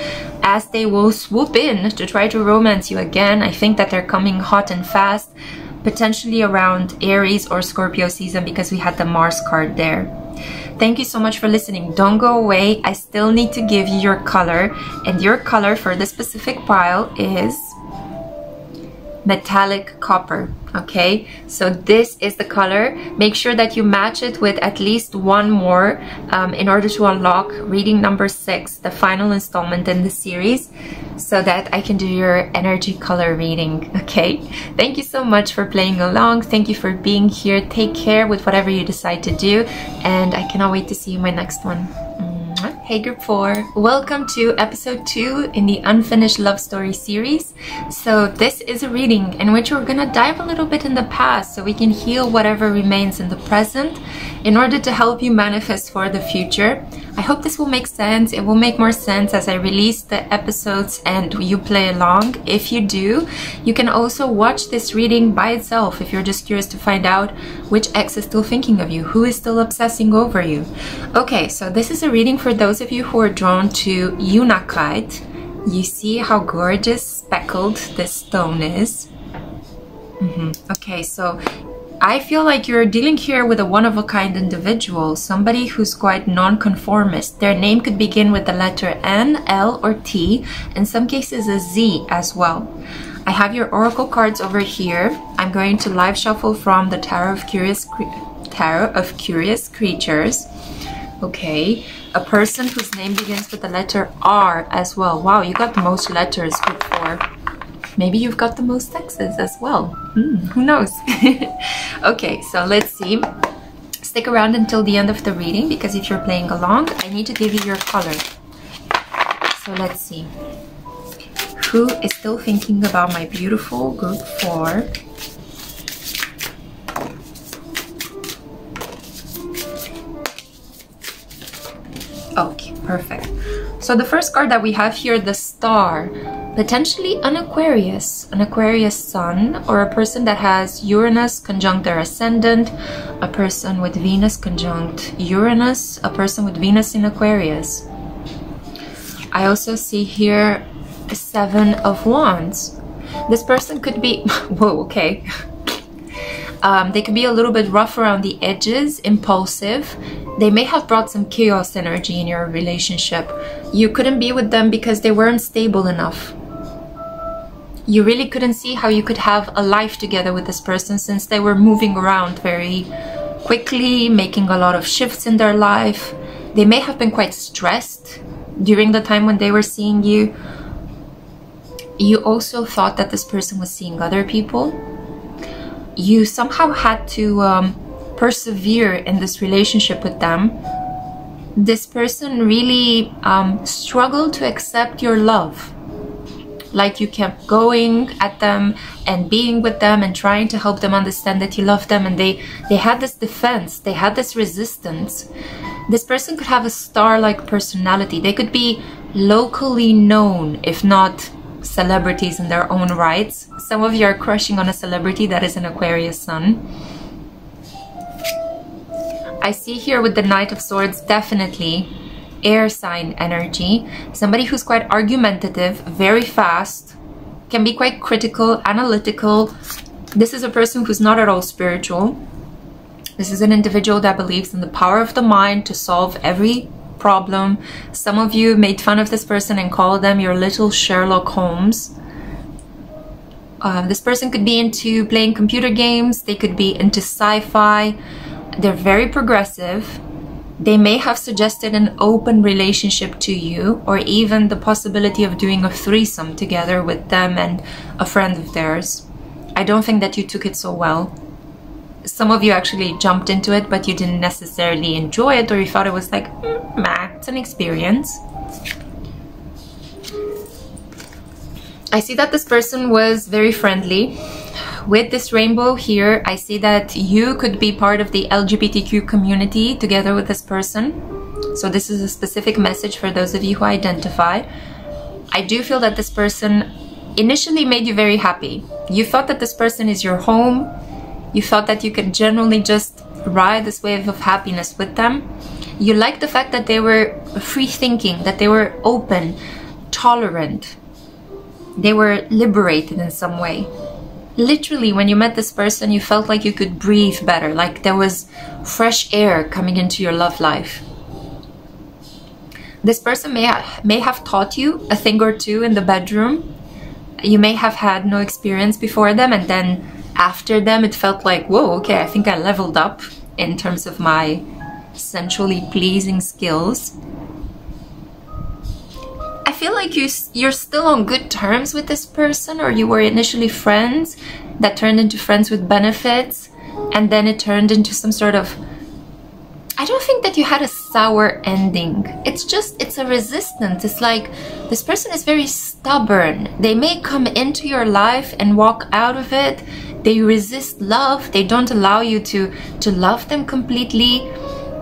Speaker 1: as they will swoop in to try to romance you again. I think that they're coming hot and fast, potentially around Aries or Scorpio season because we had the Mars card there. Thank you so much for listening. Don't go away. I still need to give you your color. And your color for this specific pile is metallic copper okay? So this is the color. Make sure that you match it with at least one more um, in order to unlock reading number six the final installment in the series so that I can do your energy color reading okay? Thank you so much for playing along. Thank you for being here. Take care with whatever you decide to do and I cannot wait to see you in my next one Hey Group 4! Welcome to episode 2 in the Unfinished Love Story series. So this is a reading in which we're gonna dive a little bit in the past so we can heal whatever remains in the present in order to help you manifest for the future. I hope this will make sense. It will make more sense as I release the episodes and you play along. If you do, you can also watch this reading by itself if you're just curious to find out which ex is still thinking of you, who is still obsessing over you. Okay, so this is a reading for those of you who are drawn to Unakite. You see how gorgeous speckled this stone is? Mm -hmm. Okay, so I feel like you're dealing here with a one-of-a-kind individual, somebody who's quite non-conformist. Their name could begin with the letter N, L, or T, in some cases a Z as well. I have your oracle cards over here. I'm going to live shuffle from the Tarot of Curious Tarot of Curious Creatures. Okay, a person whose name begins with the letter R as well. Wow, you got the most letters before. Maybe you've got the most X's as well. Hmm, who knows? okay, so let's see. Stick around until the end of the reading because if you're playing along, I need to give you your color. So let's see. Who is still thinking about my beautiful group four? Okay, perfect. So the first card that we have here, the star potentially an Aquarius, an Aquarius sun, or a person that has Uranus conjunct their ascendant, a person with Venus conjunct Uranus, a person with Venus in Aquarius. I also see here Seven of Wands. This person could be, whoa, okay. Um, they could be a little bit rough around the edges, impulsive. They may have brought some chaos energy in your relationship. You couldn't be with them because they weren't stable enough you really couldn't see how you could have a life together with this person since they were moving around very quickly, making a lot of shifts in their life. They may have been quite stressed during the time when they were seeing you. You also thought that this person was seeing other people. You somehow had to um, persevere in this relationship with them. This person really um, struggled to accept your love. Like you kept going at them and being with them and trying to help them understand that you love them and they they had this defense they had this resistance. This person could have a star-like personality. They could be locally known if not celebrities in their own rights some of you are crushing on a celebrity that is an aquarius sun I see here with the Knight of Swords definitely air sign energy, somebody who's quite argumentative, very fast, can be quite critical, analytical. This is a person who's not at all spiritual. This is an individual that believes in the power of the mind to solve every problem. Some of you made fun of this person and called them your little Sherlock Holmes. Uh, this person could be into playing computer games, they could be into sci fi. They're very progressive. They may have suggested an open relationship to you, or even the possibility of doing a threesome together with them and a friend of theirs. I don't think that you took it so well. Some of you actually jumped into it, but you didn't necessarily enjoy it, or you thought it was like, mm, meh, it's an experience. I see that this person was very friendly. With this rainbow here, I see that you could be part of the LGBTQ community together with this person. So this is a specific message for those of you who identify. I do feel that this person initially made you very happy. You thought that this person is your home. You thought that you could generally just ride this wave of happiness with them. You liked the fact that they were free thinking, that they were open, tolerant, they were liberated in some way. Literally, when you met this person, you felt like you could breathe better, like there was fresh air coming into your love life. This person may, ha may have taught you a thing or two in the bedroom. You may have had no experience before them, and then after them, it felt like, whoa, okay, I think I leveled up in terms of my sensually pleasing skills. I feel like you you're still on good terms with this person or you were initially friends that turned into friends with benefits and then it turned into some sort of I don't think that you had a sour ending. It's just, it's a resistance. It's like this person is very stubborn. They may come into your life and walk out of it. They resist love. They don't allow you to, to love them completely.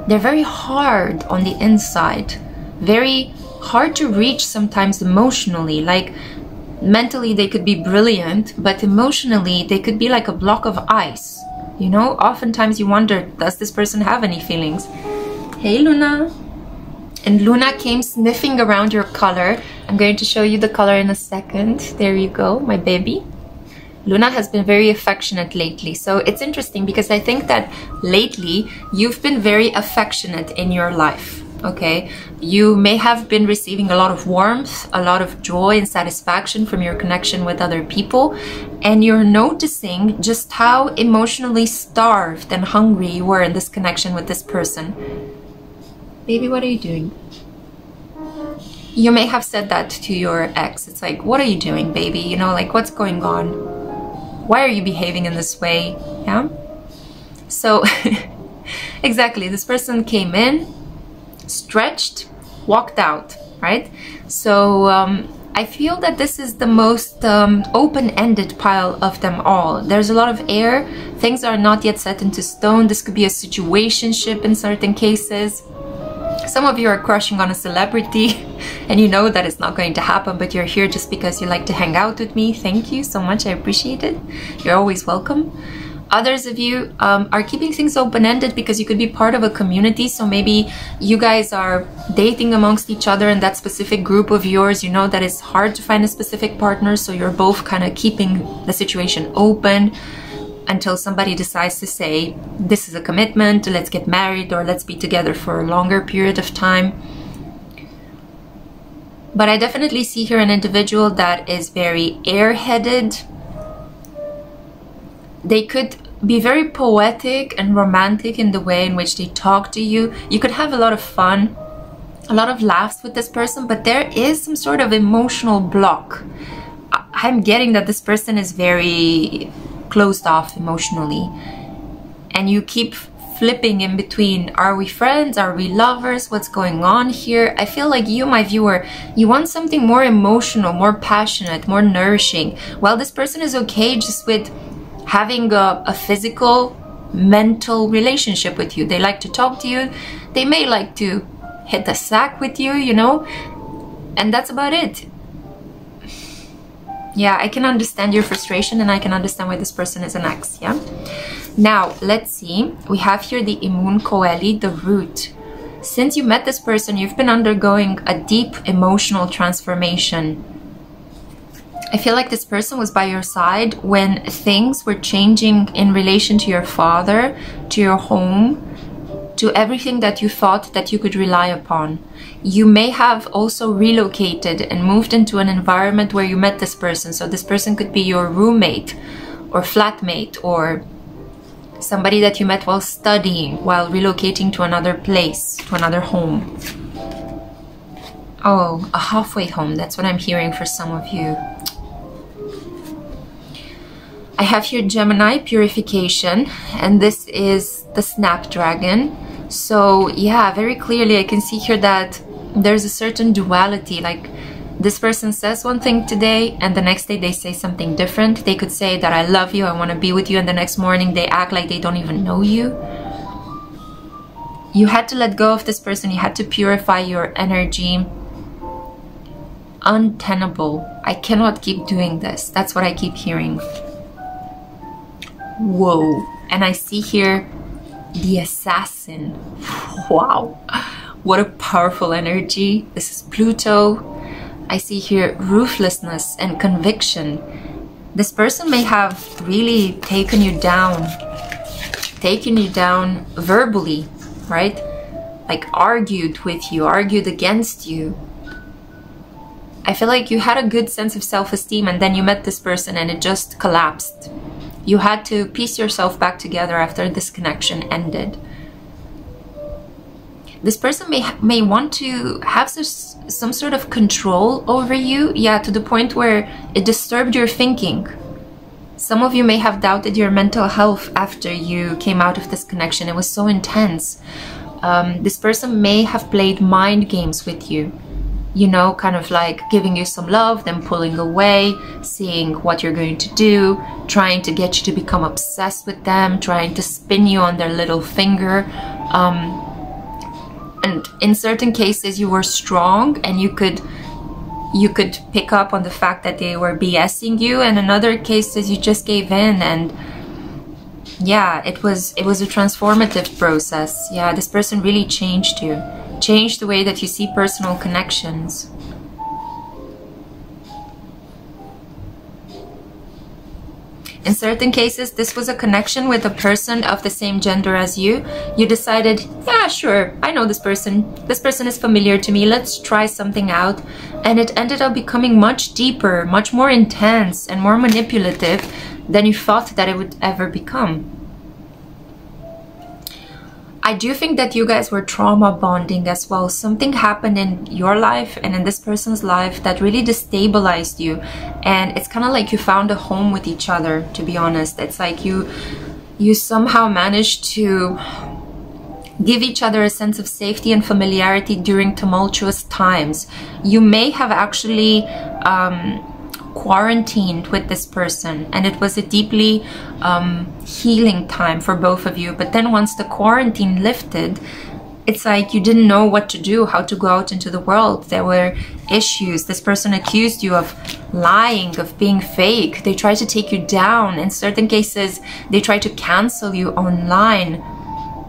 Speaker 1: They're very hard on the inside. Very hard to reach sometimes emotionally. Like mentally, they could be brilliant, but emotionally, they could be like a block of ice. You know, oftentimes you wonder, does this person have any feelings? Hey, Luna. And Luna came sniffing around your color. I'm going to show you the color in a second. There you go, my baby. Luna has been very affectionate lately. So it's interesting because I think that lately you've been very affectionate in your life okay? You may have been receiving a lot of warmth a lot of joy and satisfaction from your connection with other people and you're noticing just how emotionally starved and hungry you were in this connection with this person. Baby what are you doing? You may have said that to your ex. It's like what are you doing baby? You know like what's going on? Why are you behaving in this way? Yeah? So exactly. This person came in stretched, walked out, right? So um, I feel that this is the most um, open-ended pile of them all. There's a lot of air. Things are not yet set into stone. This could be a situationship in certain cases. Some of you are crushing on a celebrity and you know that it's not going to happen, but you're here just because you like to hang out with me. Thank you so much. I appreciate it. You're always welcome. Others of you um, are keeping things open-ended because you could be part of a community. So maybe you guys are dating amongst each other in that specific group of yours. You know that it's hard to find a specific partner. So you're both kind of keeping the situation open until somebody decides to say, this is a commitment, let's get married or let's be together for a longer period of time. But I definitely see here an individual that is very airheaded, they could be very poetic and romantic in the way in which they talk to you. You could have a lot of fun, a lot of laughs with this person, but there is some sort of emotional block. I'm getting that this person is very closed off emotionally. And you keep flipping in between are we friends are we lovers what's going on here i feel like you my viewer you want something more emotional more passionate more nourishing while this person is okay just with having a, a physical, mental relationship with you. They like to talk to you. They may like to hit the sack with you, you know, and that's about it. Yeah, I can understand your frustration and I can understand why this person is an ex, yeah? Now, let's see. We have here the Imum Coeli, the root. Since you met this person, you've been undergoing a deep emotional transformation I feel like this person was by your side when things were changing in relation to your father, to your home. to everything that you thought that you could rely upon. You may have also relocated and moved into an environment where you met this person. So this person could be your roommate or flatmate or somebody that you met while studying, while relocating to another place, to another home. Oh, a halfway home. That's what I'm hearing for some of you. I have here Gemini purification, and this is the Snapdragon. So yeah, very clearly I can see here that there's a certain duality, like this person says one thing today and the next day they say something different. They could say that I love you, I want to be with you, and the next morning they act like they don't even know you. You had to let go of this person, you had to purify your energy. Untenable. I cannot keep doing this. That's what I keep hearing. Whoa. And I see here the assassin. Wow. What a powerful energy. This is Pluto. I see here ruthlessness and conviction. This person may have really taken you down, taken you down verbally, right? Like argued with you, argued against you. I feel like you had a good sense of self-esteem and then you met this person and it just collapsed. You had to piece yourself back together after this connection ended. This person may may want to have some sort of control over you yeah to the point where it disturbed your thinking. Some of you may have doubted your mental health after you came out of this connection. It was so intense. Um, this person may have played mind games with you you know kind of like giving you some love then pulling away seeing what you're going to do trying to get you to become obsessed with them trying to spin you on their little finger. Um, and in certain cases you were strong and you could you could pick up on the fact that they were BSing you. And in other cases you just gave in and yeah it was it was a transformative process. Yeah this person really changed you changed the way that you see personal connections In certain cases, this was a connection with a person of the same gender as you. You decided, yeah, sure, I know this person. This person is familiar to me. Let's try something out. And it ended up becoming much deeper, much more intense, and more manipulative than you thought that it would ever become. I do think that you guys were trauma bonding as well. Something happened in your life and in this person's life that really destabilized you. And it's kind of like you found a home with each other, to be honest. It's like you you somehow managed to give each other a sense of safety and familiarity during tumultuous times. You may have actually um, quarantined with this person and it was a deeply um, healing time for both of you. But then once the quarantine lifted it's like you didn't know what to do how to go out into the world. There were issues. This person accused you of lying of being fake. They tried to take you down. In certain cases they tried to cancel you online.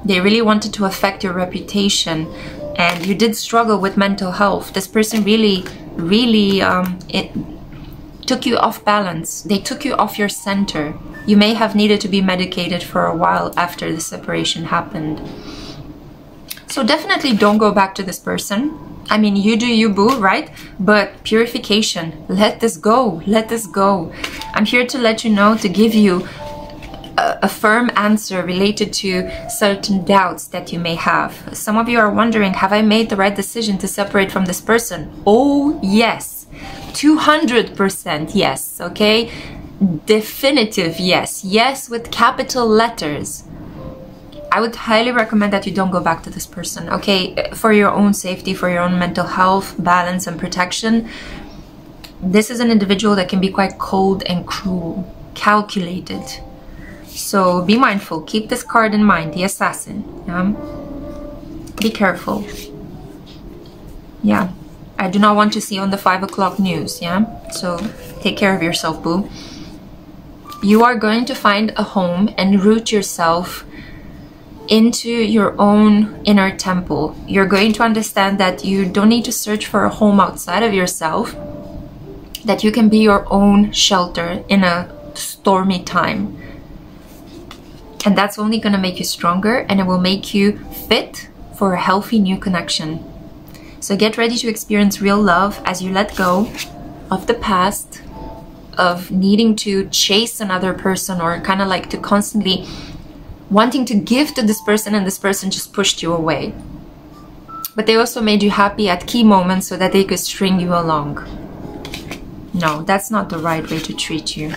Speaker 1: They really wanted to affect your reputation and you did struggle with mental health. This person really really um, it took you off balance. They took you off your center. You may have needed to be medicated for a while after the separation happened. So definitely don't go back to this person. I mean, you do you, boo, right? But purification, let this go, let this go. I'm here to let you know, to give you a, a firm answer related to certain doubts that you may have. Some of you are wondering, have I made the right decision to separate from this person? Oh, yes 200% yes, okay? Definitive yes. Yes with capital letters. I would highly recommend that you don't go back to this person, okay? For your own safety, for your own mental health, balance, and protection. This is an individual that can be quite cold and cruel, calculated. So be mindful. Keep this card in mind, the assassin. Yeah? Be careful. Yeah. I do not want to see on the 5 o'clock news, yeah? So take care of yourself, boo. You are going to find a home and root yourself into your own inner temple. You're going to understand that you don't need to search for a home outside of yourself, that you can be your own shelter in a stormy time. And that's only going to make you stronger and it will make you fit for a healthy new connection. So get ready to experience real love as you let go of the past, of needing to chase another person or kind of like to constantly wanting to give to this person and this person just pushed you away. But they also made you happy at key moments so that they could string you along. No, that's not the right way to treat you.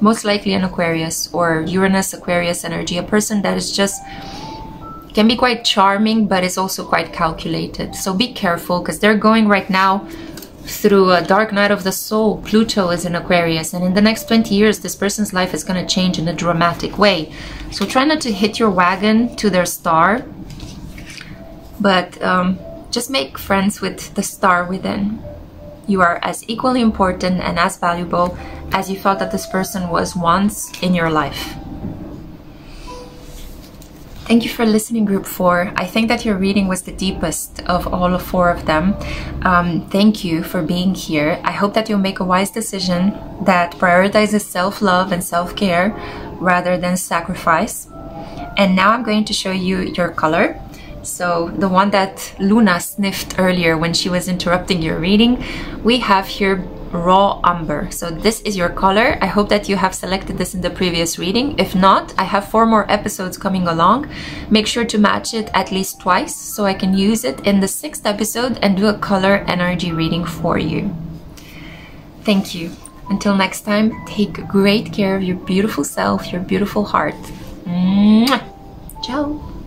Speaker 1: Most likely an Aquarius or Uranus Aquarius energy, a person that is just can be quite charming but it's also quite calculated. So be careful because they're going right now through a dark night of the soul. Pluto is in Aquarius, and in the next 20 years, this person's life is going to change in a dramatic way. So try not to hit your wagon to their star, but um, just make friends with the star within. You are as equally important and as valuable as you thought that this person was once in your life. Thank you for listening, group four. I think that your reading was the deepest of all four of them. Um, thank you for being here. I hope that you'll make a wise decision that prioritizes self love and self care rather than sacrifice. And now I'm going to show you your color. So, the one that Luna sniffed earlier when she was interrupting your reading, we have here raw umber. So this is your color. I hope that you have selected this in the previous reading. If not, I have four more episodes coming along. Make sure to match it at least twice so I can use it in the sixth episode and do a color energy reading for you. Thank you. Until next time, take great care of your beautiful self, your beautiful heart. Mwah! Ciao.